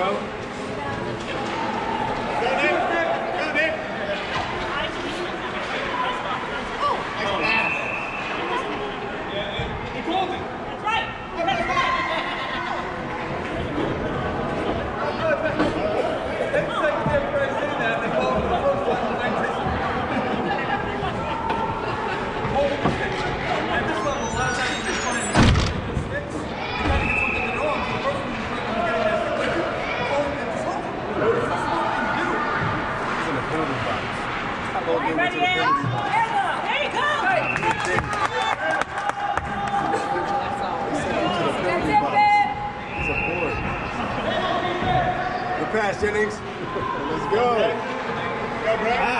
go. Jennings. Let's go. Go,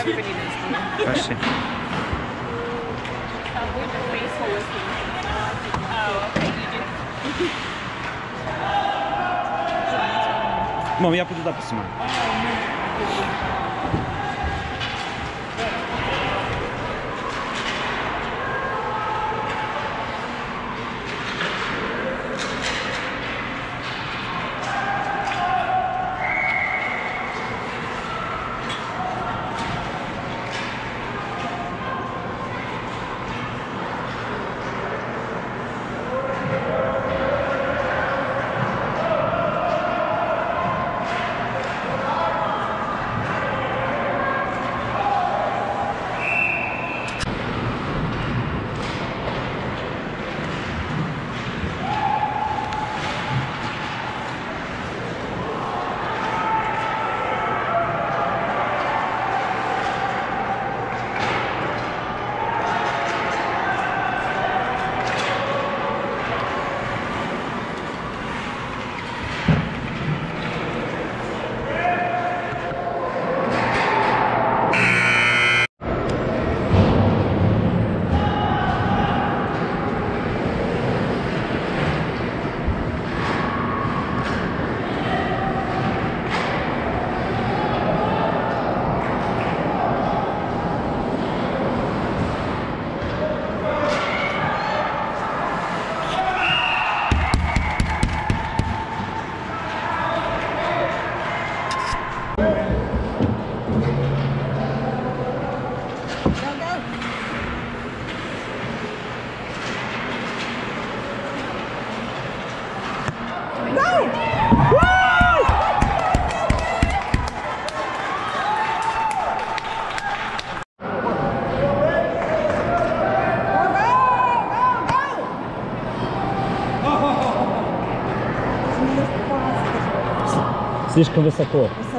Everybody knows Kona. I see. Mam, ja pójdę do. Francisco Conversa Cor.